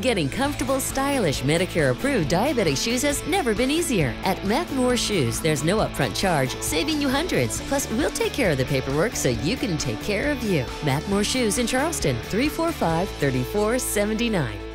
Getting comfortable, stylish, Medicare approved diabetic shoes has never been easier. At Mack Moore Shoes, there's no upfront charge, saving you hundreds. Plus, we'll take care of the paperwork so you can take care of you. Mack Moore Shoes in Charleston, 345 3479.